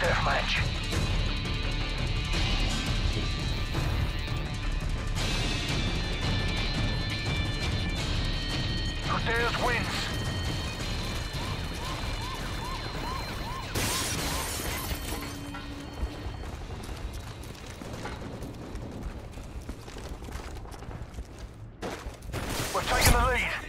deathmatch. Who dares wins. We're taking the lead.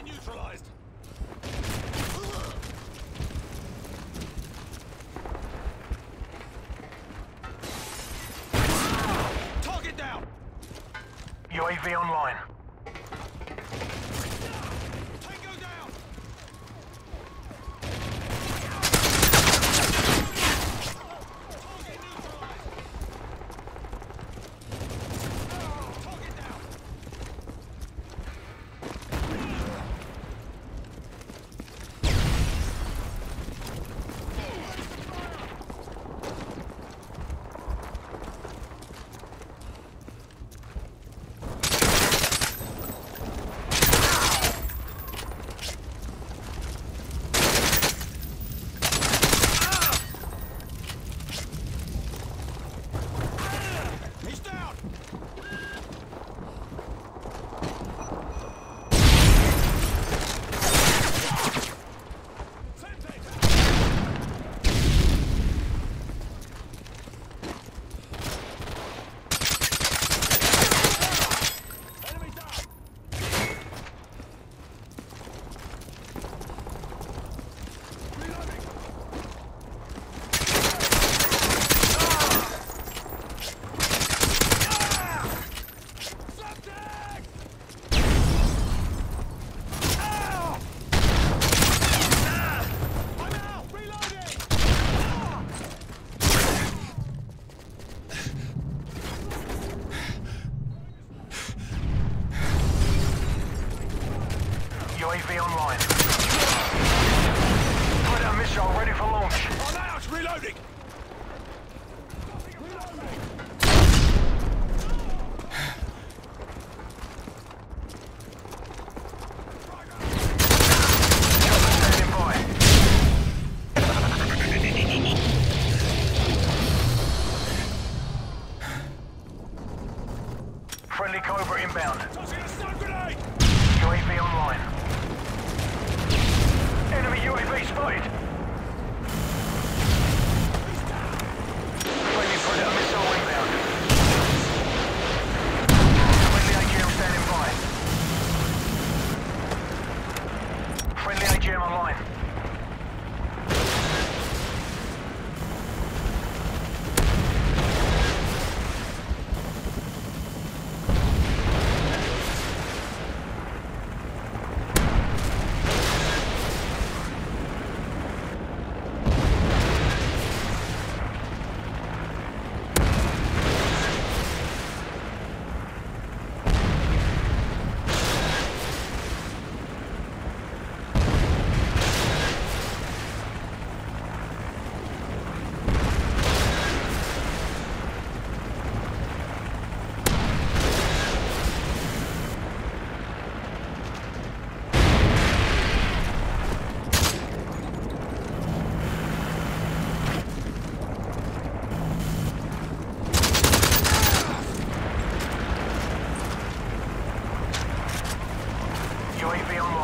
UAV online. Loading! UAV online.